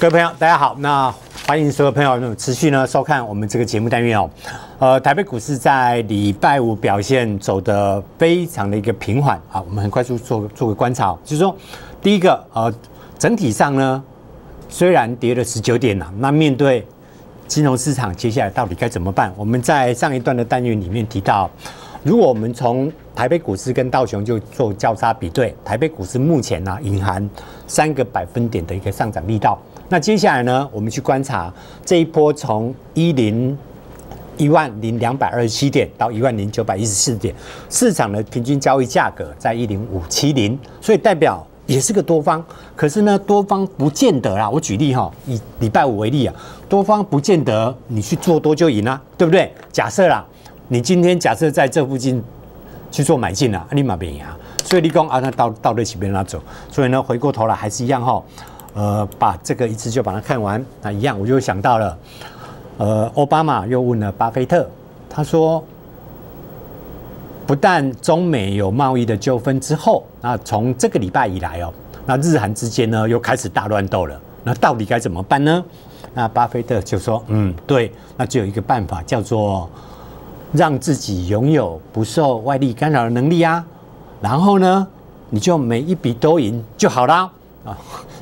各位朋友，大家好。那欢迎所有朋友呢持续呢收看我们这个节目单元哦。呃，台北股市在礼拜五表现走得非常的一个平缓啊。我们很快速做做个观察，就是说，第一个呃，整体上呢，虽然跌了十九点了，那面对金融市场接下来到底该怎么办？我们在上一段的单元里面提到，如果我们从台北股市跟道琼就做交叉比对，台北股市目前呢隐含三个百分点的一个上涨力道。那接下来呢，我们去观察这一波从一零一万零两百二十七点到一万零九百一十四点，市场的平均交易价格在一零五七零，所以代表也是个多方。可是呢，多方不见得啦。我举例哈，以礼拜五为例啊，多方不见得你去做多就赢啊，对不对？假设啦，你今天假设在这附近去做买进啊，立马变赢啊。所以立功啊，那到到对起边那走。所以呢，回过头来还是一样哈。呃，把这个一次就把它看完，那一样我就想到了，呃，奥巴马又问了巴菲特，他说，不但中美有贸易的纠纷之后，那从这个礼拜以来哦，那日韩之间呢又开始大乱斗了，那到底该怎么办呢？那巴菲特就说，嗯，对，那就有一个办法，叫做让自己拥有不受外力干扰的能力啊，然后呢，你就每一笔都赢就好啦。啊。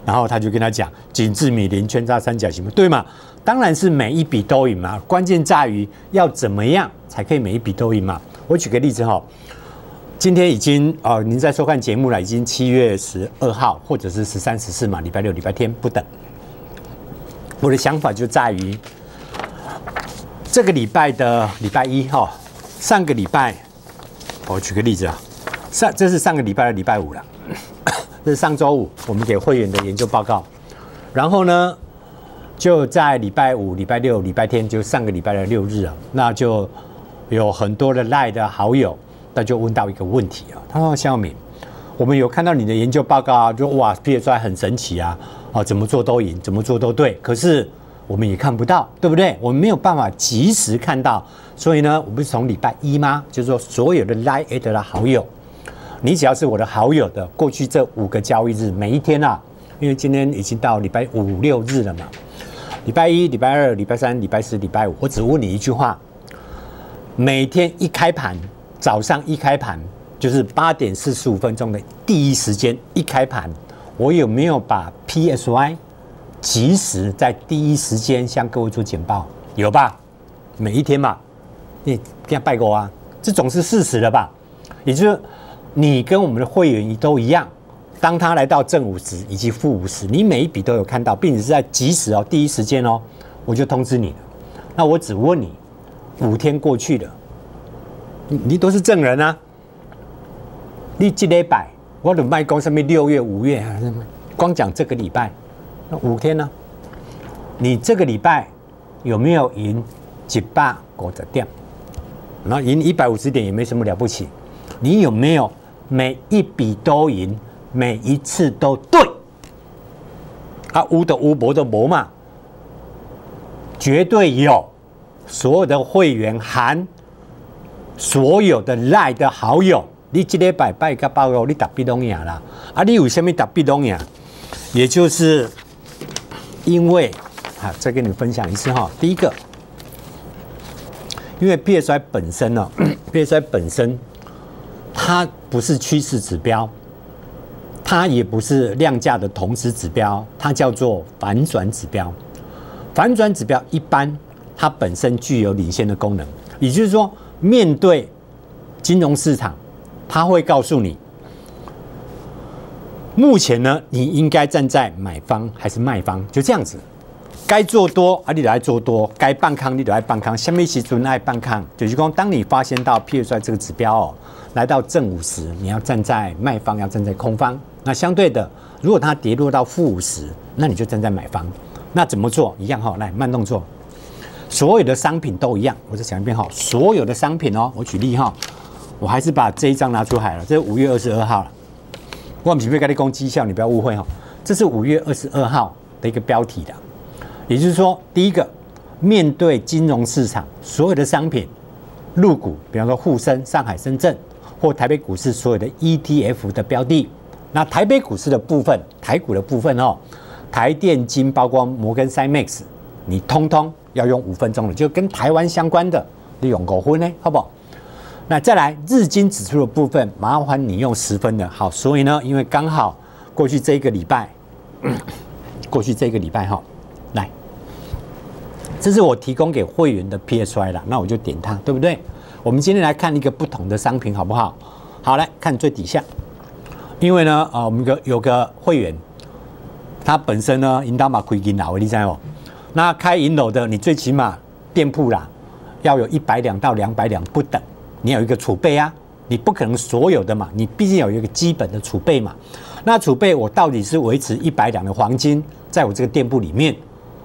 然后他就跟他讲：“紧致米林圈叉三角形，对吗？当然是每一笔都赢嘛。关键在于要怎么样才可以每一笔都赢嘛。我举个例子哈，今天已经哦，您在收看节目了，已经七月十二号或者是十三、十四嘛，礼拜六、礼拜天不等。我的想法就在于这个礼拜的礼拜一哈，上个礼拜，我举个例子啊，上这是上个礼拜的礼拜五了。”这是上周五我们给会员的研究报告，然后呢，就在礼拜五、礼拜六、礼拜天，就上个礼拜的六日啊，那就有很多的赖的好友，那就问到一个问题啊，他说：“肖敏，我们有看到你的研究报告啊，就哇，P S I 很神奇啊，啊，怎么做都赢，怎么做都对，可是我们也看不到，对不对？我们没有办法及时看到，所以呢，我不是从礼拜一吗？就是说所有的赖 A 的好友。”你只要是我的好友的，过去这五个交易日，每一天啊，因为今天已经到礼拜五六日了嘛，礼拜一、礼拜二、礼拜三、礼拜四、礼拜五，我只问你一句话：每天一开盘，早上一开盘，就是八点四十五分钟的第一时间一开盘，我有没有把 PSY 及时在第一时间向各位做简报？有吧？每一天嘛，你跟他拜过啊，这总是事实了吧？也就是。你跟我们的会员都一样，当他来到正五十以及负五十，你每一笔都有看到，并且是在即时哦，第一时间哦，我就通知你。那我只问你，五天过去了，你你都是证人啊。你这礼拜我的卖公上面六月、五月啊，光讲这个礼拜，那五天呢？你这个礼拜有没有赢几百个点？然后赢一百五十点也没什么了不起，你有没有？每一笔都赢，每一次都对。啊，无的无，博的博嘛，绝对有。所有的会员含所有的赖的好友，你今天拜拜个包邮，你打壁咚赢啦。啊，你有什么打壁咚赢？也就是因为啊，再跟你分享一次哈。第一个，因为 P S I 本身呢，P S I 本身。它不是趋势指标，它也不是量价的同时指标，它叫做反转指标。反转指标一般它本身具有领先的功能，也就是说，面对金融市场，它会告诉你，目前呢，你应该站在买方还是卖方，就这样子。该做多啊，你来做多；该半康，你就来半康。下面一起准爱半康，就是讲，当你发现到 P 出来这个指标哦。来到正五十，你要站在卖方，要站在空方。那相对的，如果它跌落到负五十，那你就站在买方。那怎么做？一样哈，来慢动作。所有的商品都一样，我再讲一遍哈。所有的商品哦，我举例哈，我还是把这一张拿出来了。这是五月二十二号了。我们准备跟你攻绩效，你不要误会哈。这是五月二十二号的一个标题的，也就是说，第一个，面对金融市场所有的商品入股，比方说沪深、上海、深圳。或台北股市所有的 ETF 的标的，那台北股市的部分，台股的部分哦，台电金，包括摩根塞 Max，你通通要用五分钟的，就跟台湾相关的，你用五分呢，好不好？那再来日经指数的部分，麻烦你用十分的，好。所以呢，因为刚好过去这个礼拜，过去这个礼拜哈，这是我提供给会员的 PSY 了，那我就点它，对不对？我们今天来看一个不同的商品，好不好？好，来看最底下，因为呢，啊，我们个有个会员。它本身呢，引导码亏金啦，我理解哦。那开银楼的，你最起码店铺啦，要有一百两到两百两不等，你有一个储备啊，你不可能所有的嘛，你毕竟有一个基本的储备嘛。那储备我到底是维持一百两的黄金在我这个店铺里面，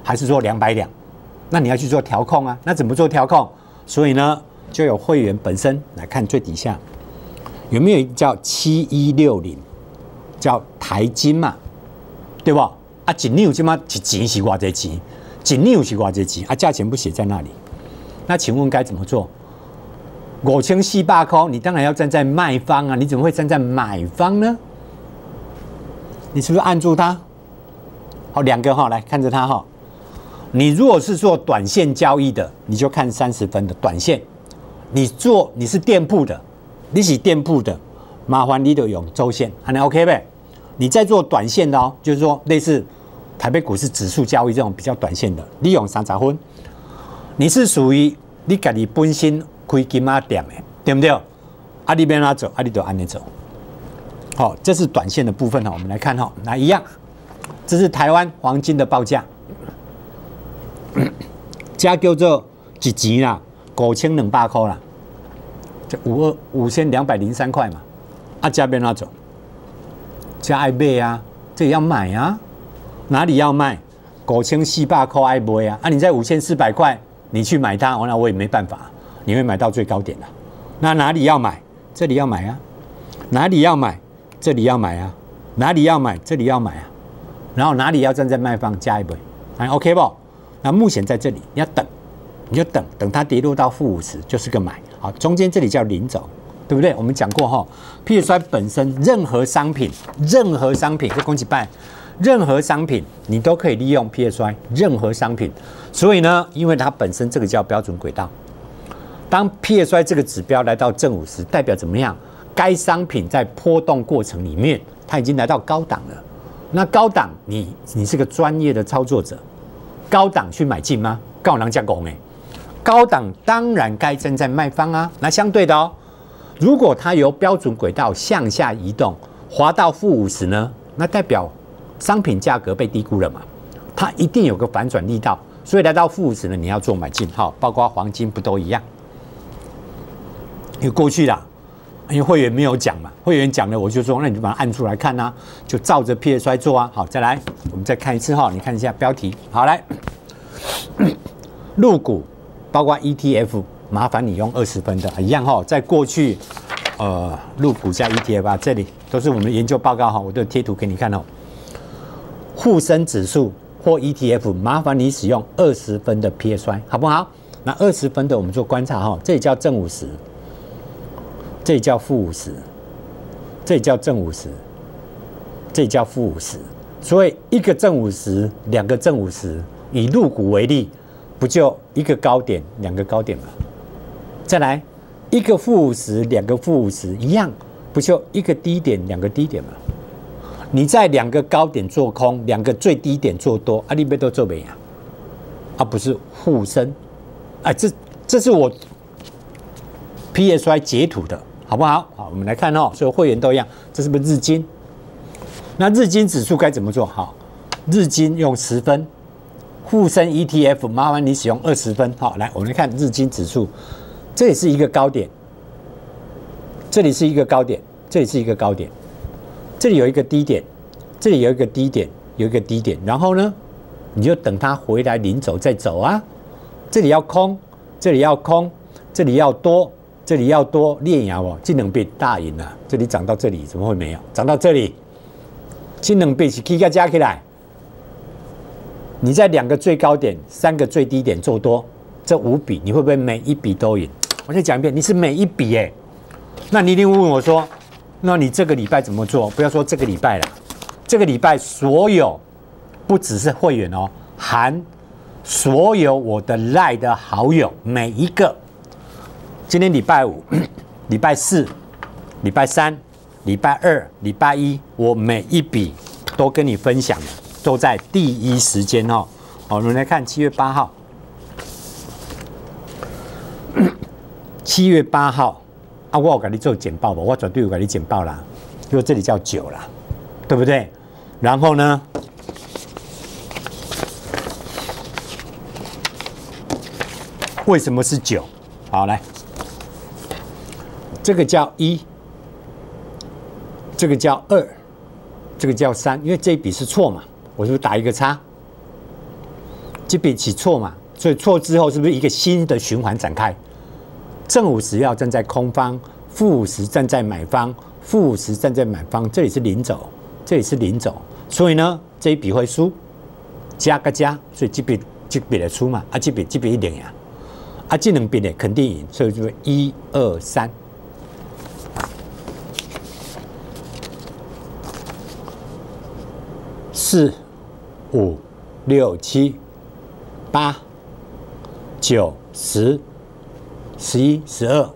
还是说两百两？那你要去做调控啊。那怎么做调控？所以呢，就有会员本身来看最底下有没有叫七一六零，叫台金嘛。对不？啊，一纽起码一钱是偌济钱，一纽是偌济钱，啊，价钱不写在那里。那请问该怎么做？五千四百块，你当然要站在卖方啊，你怎么会站在买方呢？你是不是按住它？好，两个哈，来看着它哈。你如果是做短线交易的，你就看三十分的短线。你做你是店铺的，你是店铺的，麻烦你都用周线，还能 OK 呗？你在做短线的哦，就是说类似台北股市指数交易这种比较短线的，利用三十分，你是属于你家己本身开金马店的，对不对？阿里边拉走，阿里都按你走。好，这是短线的部分哈，我们来看哈，那一样，这是台湾黄金的报价，加叫做一级啦？五千两百块啦，这五二五千两百零三块嘛，啊加边哪走？加爱卖啊，这要买啊，哪里要卖？五千四百块爱卖啊，啊，你在五千四百块，你去买它，那我也没办法，你会买到最高点的。那哪里要买？这里要买啊，哪里要买？这里要买啊，哪里要买？这里要买啊，然后哪里要站在卖方加一倍，还 OK 不？那目前在这里，你要等，你就等等它跌落到负五十，就是个买。好，中间这里叫零轴。对不对？我们讲过哈，PSY 本身任何商品，任何商品，这恭喜办，任何商品你都可以利用 PSI，任何商品。所以呢，因为它本身这个叫标准轨道，当 PSI 这个指标来到正五十，代表怎么样？该商品在波动过程里面，它已经来到高档了。那高档，你你是个专业的操作者，高档去买进吗？高囊加工哎，高档当然该站在卖方啊。那相对的哦。如果它由标准轨道向下移动，滑到负五十呢？那代表商品价格被低估了嘛？它一定有个反转力道，所以来到负五十呢，你要做买进哈，包括黄金不都一样？因为过去啦，因为会员没有讲嘛，会员讲了我就说，那你就把它按出来看呐，就照着 P S I 做啊。好，再来，我们再看一次哈，你看一下标题。好，来，入股包括 E T F。麻烦你用二十分的一样哈，在过去，呃，入股加 ETF 啊，这里都是我们研究报告哈，我都贴图给你看哦。沪深指数或 ETF，麻烦你使用二十分的 PSI，好不好？那二十分的我们做观察哈，这里叫正五十，这叫负五十，这叫正五十，这叫负五十，所以一个正五十，两个正五十，以入股为例，不就一个高点，两个高点吗？再来一个负五十，两个负五十，一样，不就一个低点，两个低点吗？你在两个高点做空，两个最低点做多，阿里贝都做没啊？而不是互生，哎，这这是我 P S Y 截图的，好不好？好，我们来看哦，所有会员都一样，这是不是日经？那日经指数该怎么做？好，日经用十分，沪深 E T F，麻烦你使用二十分。好，来，我们来看日经指数。这里是一个高点，这里是一个高点，这里是一个高点，这里有一个低点，这里有一个低点，有一个低点，然后呢，你就等它回来临走再走啊。这里要空，这里要空，这里要多，这里要多，炼牙哦，技能变大赢了。这里涨到这里怎么会没有？涨到这里，技能变是 K 加加起来，你在两个最高点、三个最低点做多，这五笔你会不会每一笔都赢？我再讲一遍，你是每一笔哎，那你一定问我说，那你这个礼拜怎么做？不要说这个礼拜了，这个礼拜所有不只是会员哦，含所有我的赖的好友每一个。今天礼拜五、礼拜四、礼拜三、礼拜二、礼拜一，我每一笔都跟你分享的，都在第一时间哦。好，我们来看七月八号。七月八号啊，我有给你做简报吧，我绝对有给你简报啦，因为这里叫九啦，对不对？然后呢，为什么是九？好，来，这个叫一，这个叫二，这个叫三，因为这一笔是错嘛，我是不是打一个叉？这笔起错嘛，所以错之后是不是一个新的循环展开？正五十要站在空方，负五十站在买方，负五十站在买方，这里是零走，这里是零走，所以呢这一笔会输，加个加，所以这笔这笔的输嘛，啊这笔这笔一定赢，啊这两笔的肯定赢，所以就是一二三，四五六七八九十。十一、十二，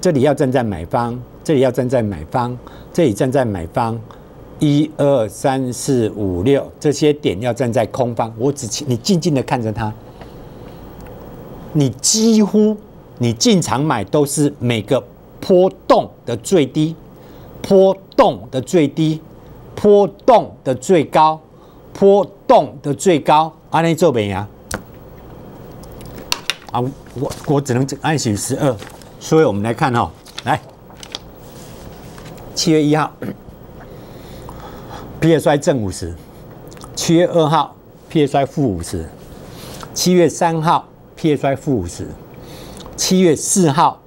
这里要站在买方，这里要站在买方，这里站在买方，一二三四五六，这些点要站在空方。我只你静静的看着它，你几乎你进场买都是每个波动的最低，波动的最低，波动的最高，波动的最高，安尼做咩啊？啊，我我只能按选十二，所以我们来看哈，来七月一号，PSI 正五十；七月二号，PSI 负五十；七月三号，PSI 负五十；七月四号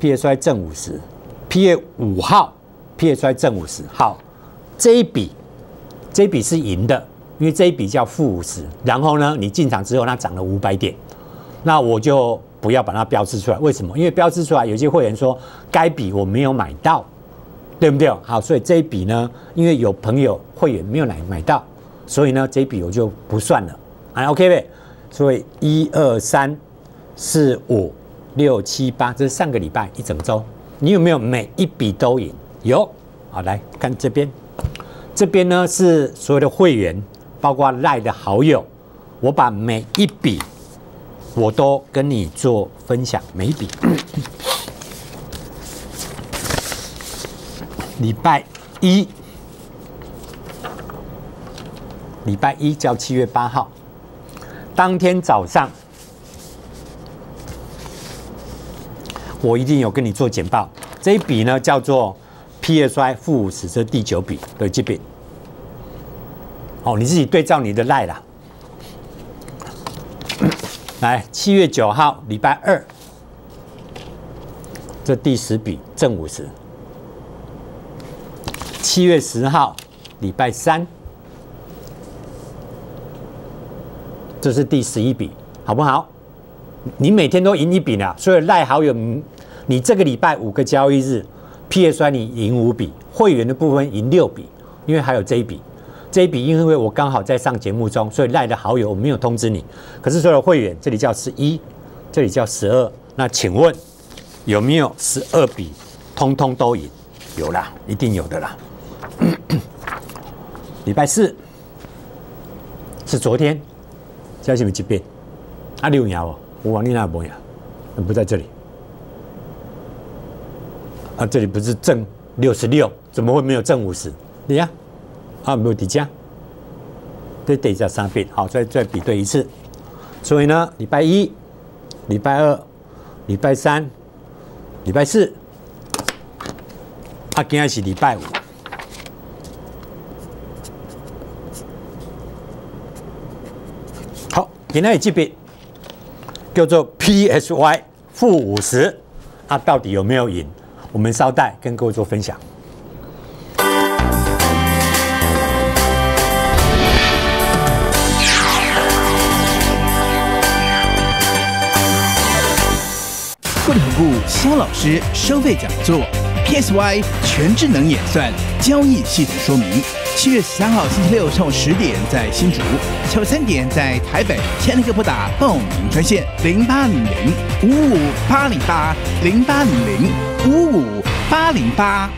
，PSI 正五十；七月五号，PSI 正五十。好，这一笔这一笔是赢的，因为这一笔叫负五十。然后呢，你进场之后，它涨了五百点。那我就不要把它标志出来，为什么？因为标志出来，有些会员说该笔我没有买到，对不对？好，所以这一笔呢，因为有朋友会员没有来买到，所以呢，这一笔我就不算了。啊，OK 呗。所以一二三四五六七八，这是上个礼拜一整周，你有没有每一笔都赢？有。好，来看这边，这边呢是所有的会员，包括赖的好友，我把每一笔。我都跟你做分享，每一笔。礼拜一，礼拜一叫七月八号，当天早上，我一定有跟你做简报。这一笔呢叫做 PSI 负五十，这第九笔的这笔。哦，你自己对照你的赖啦。来，七月九号，礼拜二，这第十笔正五十。七月十号，礼拜三，这是第十一笔，好不好？你每天都赢一笔呢，所以赖好友，你这个礼拜五个交易日，PS 你赢五笔，会员的部分赢六笔，因为还有这一笔。这一笔因为我刚好在上节目中，所以赖的好友我没有通知你。可是所有会员，这里叫十一，这里叫十二。那请问有没有十二笔通通都赢？有啦，一定有的啦。礼拜四是昨天，加什么级别？阿六赢哦，我王丽娜不赢，不在这里。啊，这里不是正六十六，怎么会没有正五十？你呀。啊，没有底价，对底价三倍，好，再再比对一次。所以呢，礼拜一、礼拜二、礼拜三、礼拜四，啊，今天是礼拜五。好，今天的这笔叫做 PSY 负五十，啊，到底有没有赢？我们稍待跟各位做分享。共同部肖老师收费讲座，PSY 全智能演算交易系统说明。七月十三号星期六上午十点在新竹，下午三点在台北，千立刻拨打报名专线零八零零五五八零八零八零零五五八零八。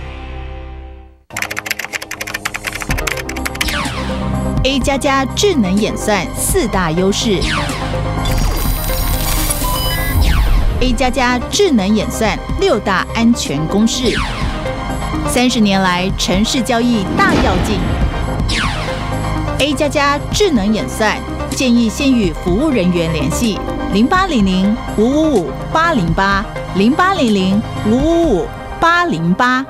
A 加加智能演算四大优势。A 加加智能演算六大安全公式。三十年来，城市交易大要进。A 加加智能演算建议先与服务人员联系：零八零零五五五八零八零八零零五五五八零八。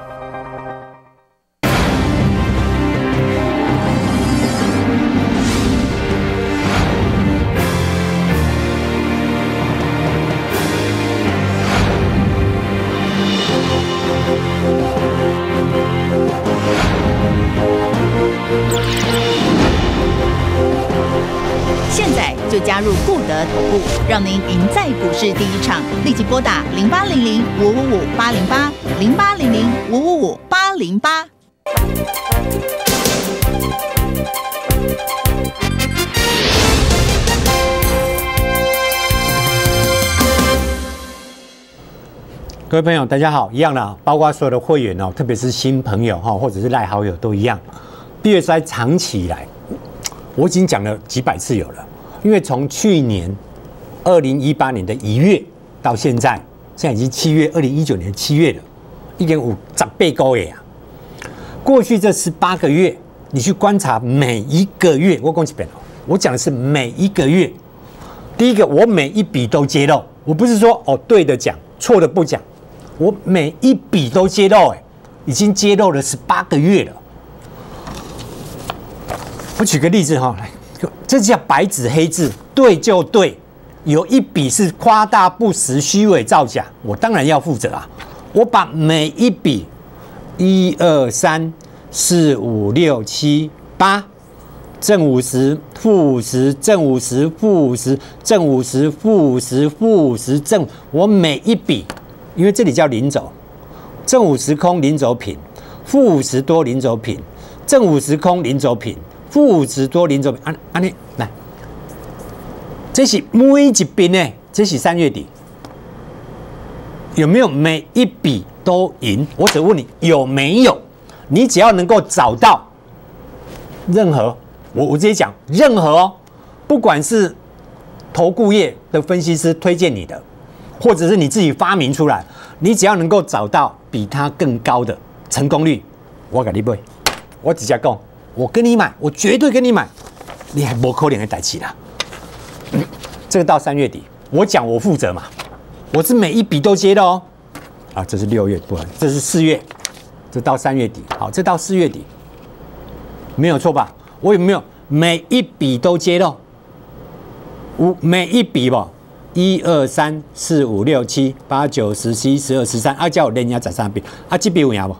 就加入固德投顾，让您赢在股市第一场。立即拨打零八零零五五五八零八零八零零五五五八零八。各位朋友，大家好，一样的，包括所有的会员哦，特别是新朋友哈，或者是赖好友都一样。毕业赛长期以来，我已经讲了几百次有了，因为从去年二零一八年的一月到现在，现在已经七月，二零一九年七月了，一点五十倍高耶啊！过去这十八个月，你去观察每一个月，我讲几遍哦，我讲的是每一个月。第一个，我每一笔都揭露，我不是说哦对的讲，错的不讲，我每一笔都揭露，哎，已经揭露了十八个月了。我举个例子哈，来，这叫白纸黑字，对就对，有一笔是夸大不实、虚伪造假，我当然要负责啊。我把每一笔一二三四五六七八。正五十，负五十，正五十，负五十，正五十，负五十，负五十，正。我每一笔，因为这里叫零轴，正五十空零轴品，负五十多零轴品，正五十空零轴品，负五十多零轴平。安安尼来，这是每一笔呢，这是三月底，有没有每一笔都赢？我只问你有没有？你只要能够找到任何。我我直接讲，任何，不管是投顾业的分析师推荐你的，或者是你自己发明出来，你只要能够找到比它更高的成功率，我给你买，我直接讲，我跟你买，我绝对跟你买，你还不扣脸的代起啦。这个到三月底，我讲我负责嘛，我是每一笔都接的哦。啊，这是六月，不，这是四月，这到三月底，好，这到四月底，没有错吧？我有没有每一笔都接到？五每一笔吧，一二三四五六七八九十十一十二十三，啊叫我连压在三笔，啊这笔有赢不？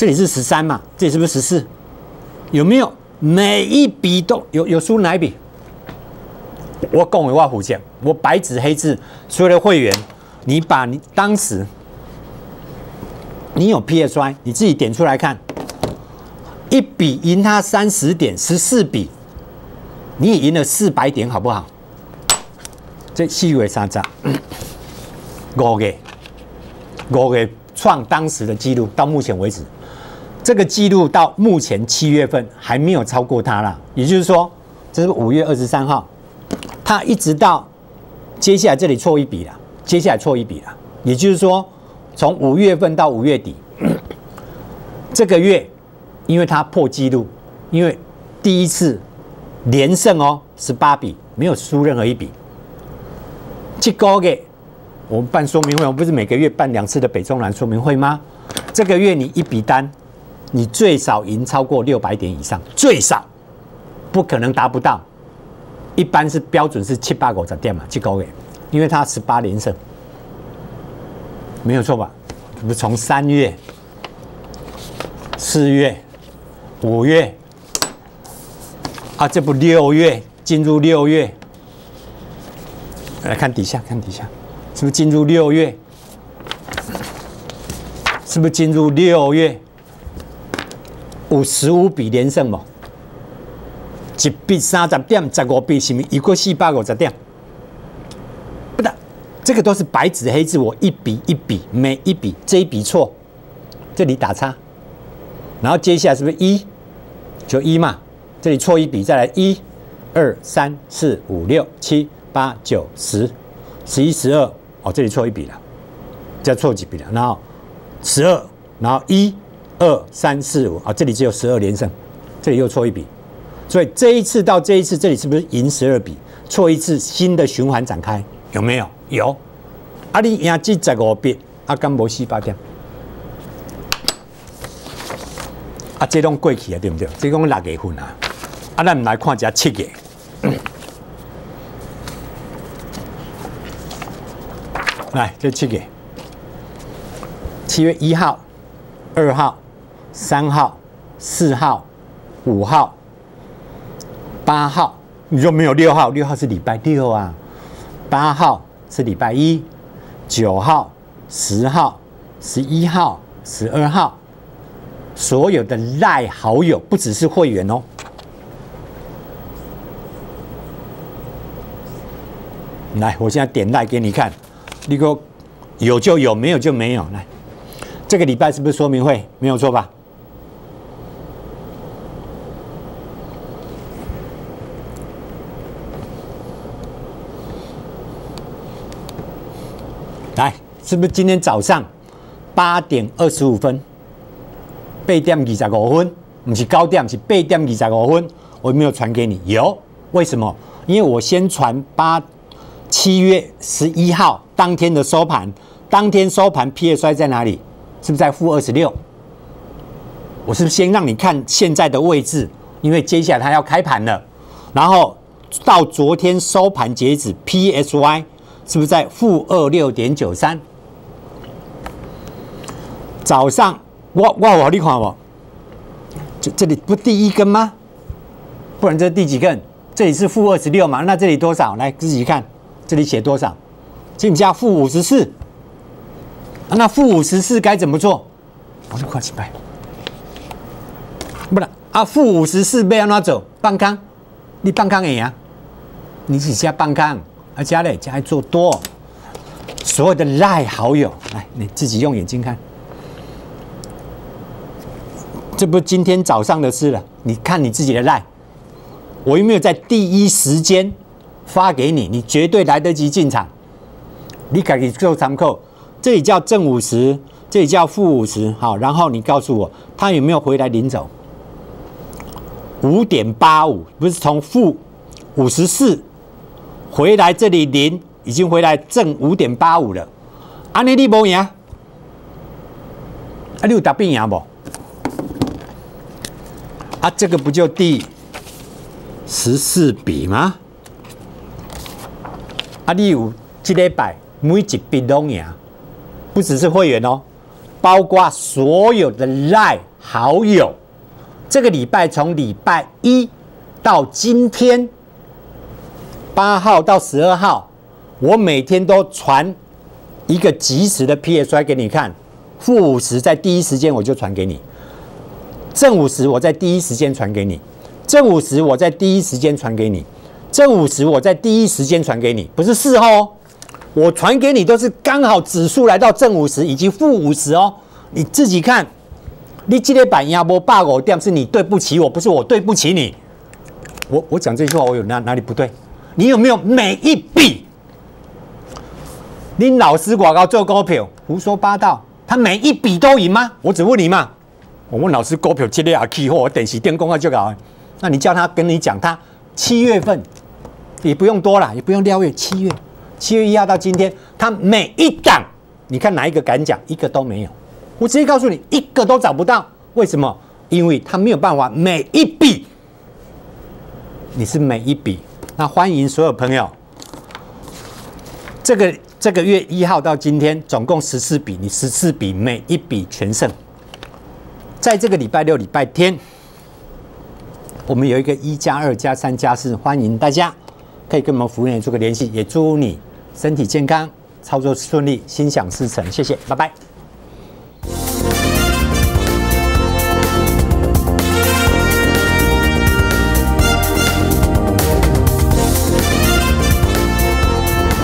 这里是十三嘛，这里是不是十四？有没有每一笔都有有输哪一笔？我讲的我虎讲，我白纸黑字，所有的会员，你把你当时你有 PSY，你自己点出来看。一笔赢他三十点，十四笔，你也赢了四百点，好不好？这四月三十，五个，五个创当时的记录，到目前为止，这个记录到目前七月份还没有超过它啦。也就是说，这是五月二十三号，它一直到接下来这里错一笔了，接下来错一笔了。也就是说，从五月份到五月底，这个月。因为它破纪录，因为第一次连胜哦，十八笔没有输任何一笔。这个月我们办说明会，我们不是每个月办两次的北中南说明会吗？这个月你一笔单，你最少赢超过六百点以上，最少不可能达不到。一般是标准是七八个在店嘛，这个月，因为它十八连胜，没有错吧？不是从三月、四月。五月啊，这不六月进入六月，来看底下，看底下，是不是进入六月？是不是进入六月？有十五笔连胜嘛？一笔三十点，十五笔是咪一个四百五十点？不的，这个都是白纸黑字，我一笔一笔，每一笔这一笔错，这里打叉，然后接下来是不是一？就一嘛，这里错一笔，再来一、二、三、四、五、六、七、八、九、十、十一、十二，哦，这里错一笔了，再错几笔了，然后十二，然后一、二、三、四、五，啊，这里只有十二连胜，这里又错一笔，所以这一次到这一次，这里是不是赢十二笔？错一次，新的循环展开，有没有？有。啊，你赢这十五笔，啊，敢无四八点？啊，这拢过去啊，对不对？这讲六月份啊，啊，咱来看一下七月。来，这七月，七月一号、二号、三号、四号、五号、八号，你就没有六号？六号是礼拜六啊。八号是礼拜一，九号、十号、十一号、十二号。所有的赖好友不只是会员哦，来，我现在点赖给你看，你给我有就有，没有就没有。来，这个礼拜是不是说明会？没有错吧？来，是不是今天早上八点二十五分？八点二十五分，不是高点，是八点二十五分。我有没有传给你？有，为什么？因为我先传八七月十一号当天的收盘，当天收盘 P S I 在哪里？是不是在负二十六？我是不是先让你看现在的位置？因为接下来它要开盘了，然后到昨天收盘截止 P S Y 是不是在负二六点九三？早上。我我我，你看我，这这里不第一根吗？不然这第几根？这里是负二十六嘛？那这里多少？来自己看，这里写多少？这下负五十四。那负五十四该怎么做？我就快起拜。不然啊，负五十四被要拿走，半康，你半康也啊？你只加半康，啊加嘞加做多。所有的赖好友，来你自己用眼睛看。这不今天早上的事了，你看你自己的赖，我有没有在第一时间发给你？你绝对来得及进场。你赶紧做参考，这里叫正五十，这里叫负五十，好，然后你告诉我他有没有回来领走？五点八五，不是从负五十四回来这里零，已经回来正五点八五了。安尼你无赢，啊你有答变赢不？啊，这个不就第十四笔吗？啊，你有这礼拜每一笔都赢，不只是会员哦，包括所有的赖好友。这个礼拜从礼拜一到今天八号到十二号，我每天都传一个即时的 PSI 给你看，负五十在第一时间我就传给你。正五十，我在第一时间传给你；正五十，我在第一时间传给你；正五十，我在第一时间传给你，不是事后，我传给你都是刚好指数来到正五十以及负五十哦，你自己看。你今天板压波霸我掉，是你对不起我，不是我对不起你。我我讲这句话，我有哪哪里不对？你有没有每一笔？你老师广告做股票，胡说八道，他每一笔都赢吗？我只问你嘛。我问老师，股票今日也起货，电视电公告就搞。那你叫他跟你讲，他七月份也不用多了，也不用六月，七月七月一号到今天，他每一档，你看哪一个敢讲？一个都没有。我直接告诉你，一个都找不到。为什么？因为他没有办法每一笔，你是每一笔。那欢迎所有朋友，这个这个月一号到今天总共十四笔，你十四笔每一笔全胜。在这个礼拜六、礼拜天，我们有一个一加二加三加四，欢迎大家可以跟我们服务员做个联系，也祝你身体健康，操作顺利，心想事成。谢谢，拜拜。